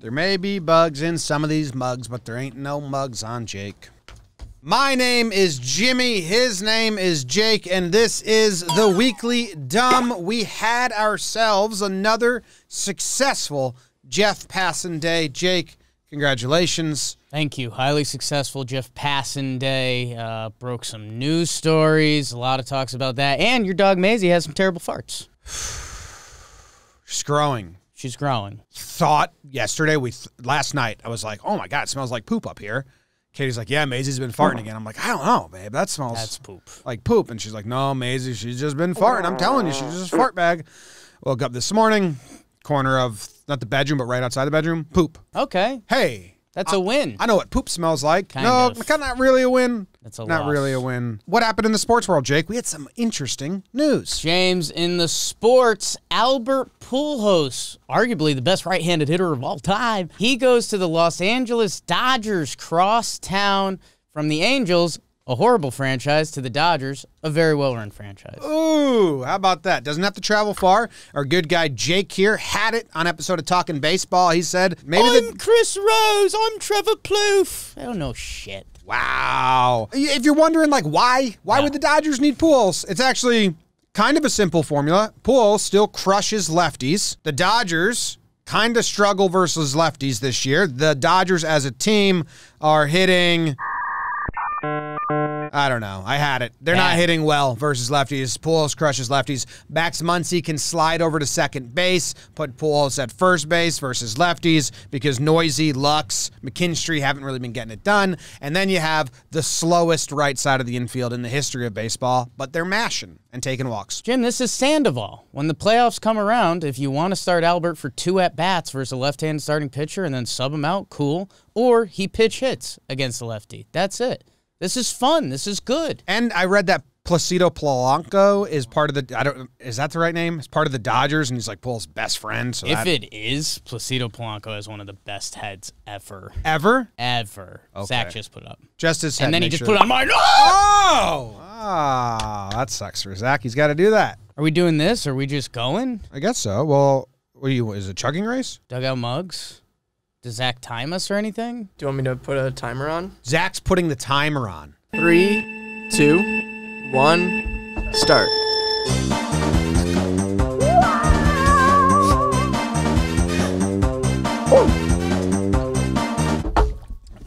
There may be bugs in some of these mugs, but there ain't no mugs on Jake. My name is Jimmy. His name is Jake, and this is the Weekly Dumb. We had ourselves another successful Jeff Passan day. Jake, congratulations. Thank you. Highly successful Jeff Passan day. Uh, broke some news stories. A lot of talks about that. And your dog Maisie has some terrible farts. She's growing. She's growing. Thought yesterday, we th- last night, I was like, oh my God, it smells like poop up here. Katie's like, yeah, Maisie's been farting again. I'm like, I don't know, babe. That smells That's poop. like poop. And she's like, no, Maisie, she's just been farting. I'm telling you, she's just a fart bag. Woke up this morning, corner of not the bedroom, but right outside the bedroom, poop. Okay. Hey, That's a win. I know what poop smells like. Kind no, of. kind of not really a win. That's a not loss. really a win. What happened in the sports world, Jake? We had some interesting news. James, in the sports, Albert Pujols, arguably the best right-handed hitter of all time, he goes to the Los Angeles Dodgers, cross town from the Angels, a horrible franchise, to the Dodgers, a very well-run franchise. Ooh, how about that? Doesn't have to travel far. Our good guy Jake here had it on episode of Talking Baseball. He said maybe I'm the Chris Rose. I'm Trevor Plouffe. I don't know shit. Wow. If you're wondering, like, why? Why Yeah. would the Dodgers need Pujols? It's actually kind of a simple formula. Pujols still crushes lefties. The Dodgers kind of struggle versus lefties this year. The Dodgers as a team are hitting. I don't know. I had it. They're not hitting well versus lefties. Pujols crushes lefties. Max Muncy can slide over to second base, put Pujols at first base versus lefties because Neuse, Lux, McKinstry haven't really been getting it done. And then you have the slowest right side of the infield in the history of baseball, but they're mashing and taking walks. Jim, this is Sandoval. When the playoffs come around, if you want to start Albert for two at bats versus a left-handed starting pitcher and then sub him out, cool. Or he pitch hits against the lefty. That's it. This is fun. This is good. And I read that Placido Polanco is part of the. I don't. Is that the right name? It's part of the Dodgers, and he's like Paul's best friend. So If that, it is, Placido Polanco has one of the best heads ever. ever, Ever. Zach just put up. just his head. And then he just sure put that- on mine. Oh! Ah, that sucks for Zach. He's got to do that. Are we doing this? Or Are we just going? I guess so. Well, what are you? Is it chugging race? Dugout mugs? Does Zach time us or anything? Do you want me to put a timer on? Zach's putting the timer on. Three, two, one, start.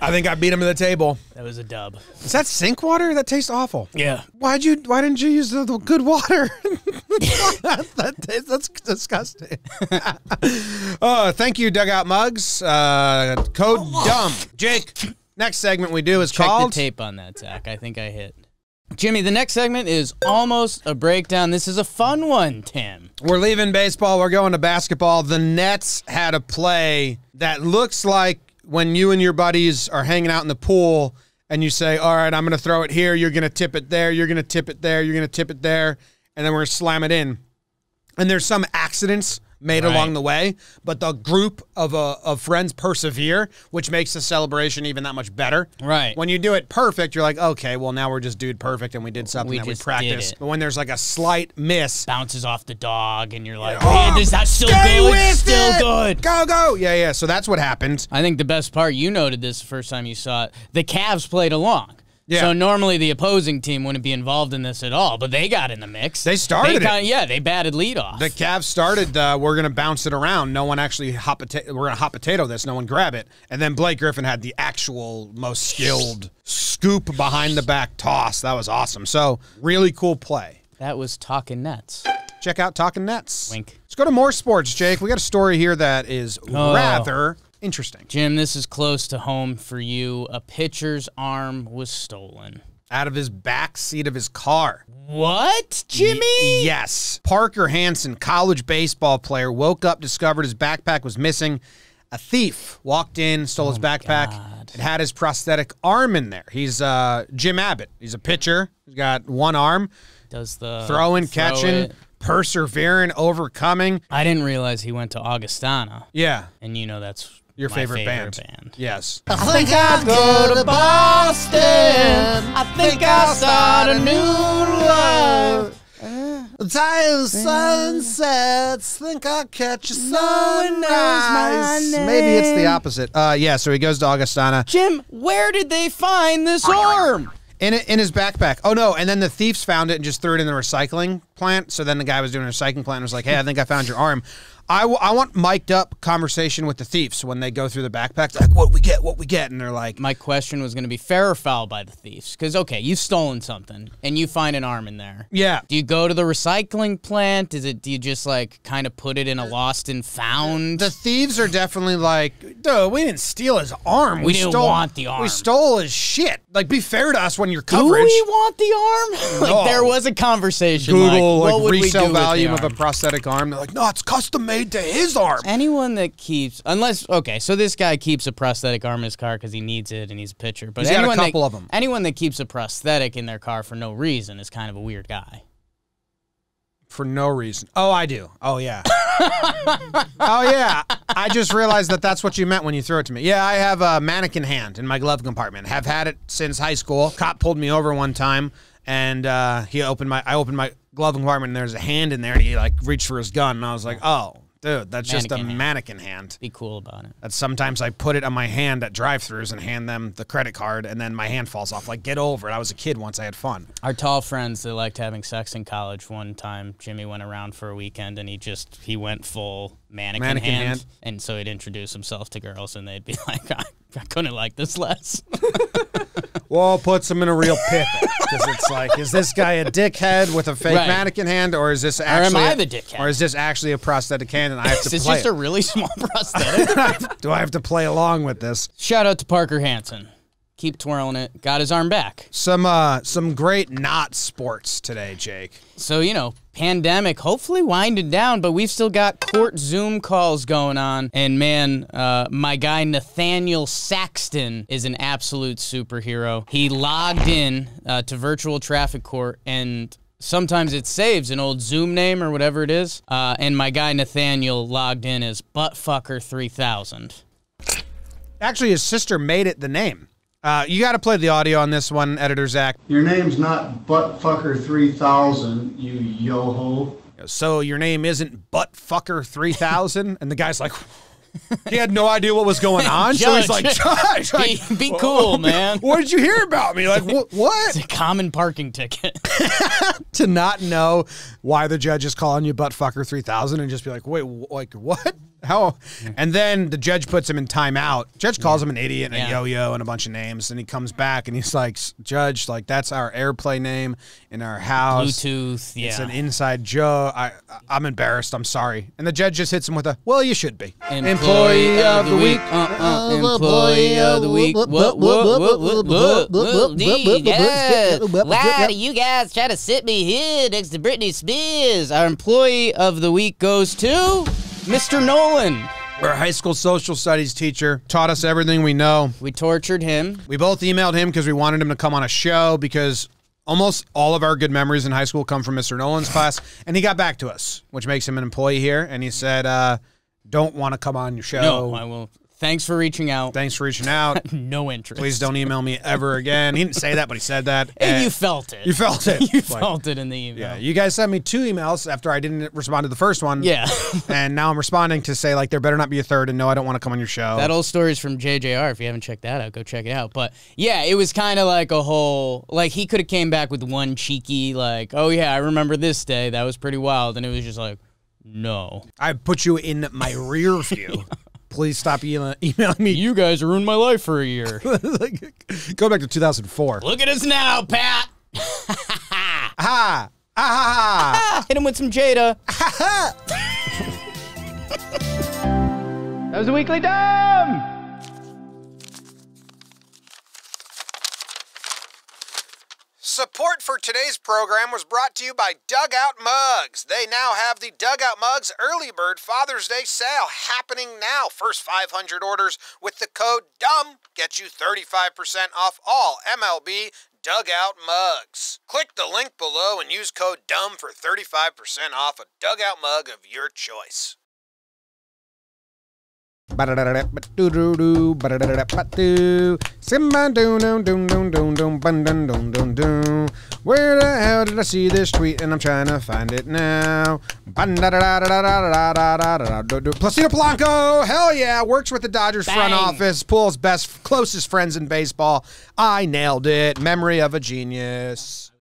I think I beat him to the table. That was a dub. Is that sink water? That tastes awful. Yeah. Why'd you? Why didn't you use the, the good water? that, that that's disgusting. oh, thank you, dugout mugs. Uh, code dumb. Jake. Next segment we do is Check called. the tape on that, Zach. I think I hit. Jimmy, the next segment is almost a breakdown. This is a fun one, Tim. We're leaving baseball. We're going to basketball. The Nets had a play that looks like when you and your buddies are hanging out in the pool and you say, All right, I'm going to throw it here. You're going to tip it there. You're going to tip it there. You're going to tip it there. And then we're to slam it in. And there's some accidents made Right. along the way, but the group of, uh, of friends persevere, which makes the celebration even that much better. Right. When you do it perfect, you're like, okay, well, now we're just dude perfect and we did something We that we practiced. But when there's like a slight miss, Bounces off the dog, and you're like, Oh, man, is that still good? with Still it! good. Go, go. Yeah, yeah. So that's what happened. I think the best part, you noted this the first time you saw it, the Cavs played along. Yeah. So normally the opposing team wouldn't be involved in this at all, but they got in the mix. They started kinda- Yeah, they batted leadoff. The Cavs started, uh, we're going to bounce it around. No one actually hot potato, we're going to hot potato this. No one grab it. And then Blake Griffin had the actual most skilled scoop behind the back toss. That was awesome. So, really cool play. that was talking Nets. Check out Talking Nets. Wink. Let's go to more sports, Jake. We got a story here that is Oh. rather interesting. Jim, this is close to home for you. A pitcher's arm was stolen. Out of his back seat of his car. What, Jimmy? Y- yes. Parker Hansen, college baseball player, woke up, discovered his backpack was missing. A thief walked in, stole his backpack. God. It had his prosthetic arm in there. He's uh, Jim Abbott. He's a pitcher. He's got one arm, Does the throwing, throw catching, it. persevering, overcoming. I didn't realize he went to Augustana, Yeah. and you know that's Your favorite, favorite band. band. Yes. I think I'll go to Boston. I think I'll start a new life. The time the sun sets, think I'll catch a one knows sunrise. Maybe it's the opposite. Uh, yeah, so he goes to Augustana Jim, where did they find this arm? in it, in his backpack. Oh no! And then the thieves found it and just threw it in the recycling plant. So then the guy was doing a recycling plant and was like, "Hey, I think I found your arm." I, w- I want mic'd up conversation with the thieves when they go through the backpacks. Like, what we get, what we get, and they're like, My question was going to be fair or foul by the thieves. Because, okay, you've stolen something and you find an arm in there. "Yeah, Do you go to the recycling plant? Is it? Do you just like kind of put it in a lost and found? The thieves are definitely like, dude, we didn't steal his arm. We didn't stole, want the arm." We stole his shit. Like, be fair to us when you're coverage. do we want the arm? like No. there was a conversation. Google like, like, what would we do resale value of a prosthetic arm. They're like, no, it's custom made to his arm. Anyone that keeps, unless okay, so this guy keeps a prosthetic arm in his car because he needs it and he's a pitcher. But He's got a anyone couple that, of 'em. Anyone that keeps a prosthetic in their car for no reason is kind of a weird guy. For no reason. Oh, I do. Oh yeah. oh yeah. I just realized that that's what you meant when you threw it to me. Yeah, I have a mannequin hand in my glove compartment. Have had it since high school. Cop pulled me over one time, and uh, he opened my. I opened my glove compartment, and there's a hand in there, and he like reached for his gun, and I was like, oh, dude, that's just a Mannequin hand. mannequin hand. Be cool about it. That sometimes I put it on my hand at drive-throughs and hand them the credit card, and then my hand falls off. Like, get over it. I was a kid once. I had fun. Our tall friends that liked having sex in college. One time, Jimmy went around for a weekend and he just he went full mannequin, Mannequin hand, hand. and so he'd introduce himself to girls and they'd be like, I, I couldn't like this less. Well, puts him in a real pickle because it's like, is this guy a dickhead with a fake Right. mannequin hand, or is this am actually the dickhead? or is this actually a prosthetic hand, and I have to it's play just a really small prosthetic. Do I have to play along with this? Shout out to Parker Hansen. Keep twirling it. Got his arm back. Some uh, some great not sports today, Jake. So, you know, pandemic hopefully winding down, but we've still got court Zoom calls going on. And man, uh, my guy Nathaniel Saxton is an absolute superhero. He logged in uh, to virtual traffic court and sometimes it saves an old Zoom name or whatever it is. Uh, and my guy Nathaniel logged in as Buttfucker3000. Actually, his sister made it the name. Uh, you got to play the audio on this one, editor Zach. Your name's not Buttfucker3000, you yo-ho. So your name isn't Buttfucker three thousand, and the guy's like, he had no idea what was going on. so he's like, Judge. Judge, like, Be, be cool, man. what did you hear about me? Like, what? What? It's a common parking ticket. to not know why the judge is calling you buttfucker 3000 and just be like, wait, like what? How? And then the judge puts him in timeout. Judge calls him an idiot and Yeah. a yo-yo and a bunch of names. And he comes back and he's like, Judge, like that's our airplay name in our house. Bluetooth, yeah. It's an inside joke. I, I'm embarrassed. I'm sorry. And the judge just hits him with a, well, you should be. Employee of the week. Uh-uh. Employee of the week. What, what, what, what, what, what, Gee, yeah. Why do you guys try to sit me here next to Britney Spears? Our employee of the week goes to Mr. Nolan. Our high school social studies teacher taught us everything we know. We tortured him. We both emailed him because we wanted him to come on a show because almost all of our good memories in high school come from Mr. Nolan's class. And he got back to us, which makes him an employee here. And he said, uh, don't want to come on your show. No, I will. Thanks for reaching out. Thanks for reaching out. No interest. Please don't email me ever again. He didn't say that, but he said that. And And you felt it. you felt it. You Like, felt it in the email. yeah, you guys sent me two emails after I didn't respond to the first one. Yeah. and now I'm responding to say, like, there better not be a third. And no, I don't want to come on your show. That old story is from JJR. If you haven't checked that out, go check it out. But yeah, it was kind of like a whole like he could have came back with one cheeky like, oh yeah, I remember this day. That was pretty wild, and it was just like, no, I put you in my rear view. Please stop e- emailing me. you guys ruined my life for a year. Go back to 2004. Look at us now, Pat. Ha! Ah, ha, Hit him with some Jada. that was a weekly dumb. Support for today's program was brought to you by Dugout Mugs. They now have the Dugout Mugs Early Bird Father's Day sale happening now. First 500 orders with the code DUMB get you 35% off all MLB Dugout Mugs. Click the link below and use code DUMB for 35% off a Dugout mug of your choice. Ba-da-da-da-ba-doo-doo-doo, ba-da-da-da-ba-doo. Sim-ba-doo-doo-doo-doo-doo-doo-doo-doo. Where the hell did I see this tweet? And I'm trying to find it now. Ba-da-da-da-da-da-da-da-da-da-da-da-do. Placido Polanco, hell yeah, works with the Dodgers front Bang. office. Pool's best, closest friends in baseball. I nailed it. Memory of a genius.